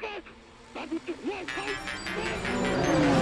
Lucas! That was the right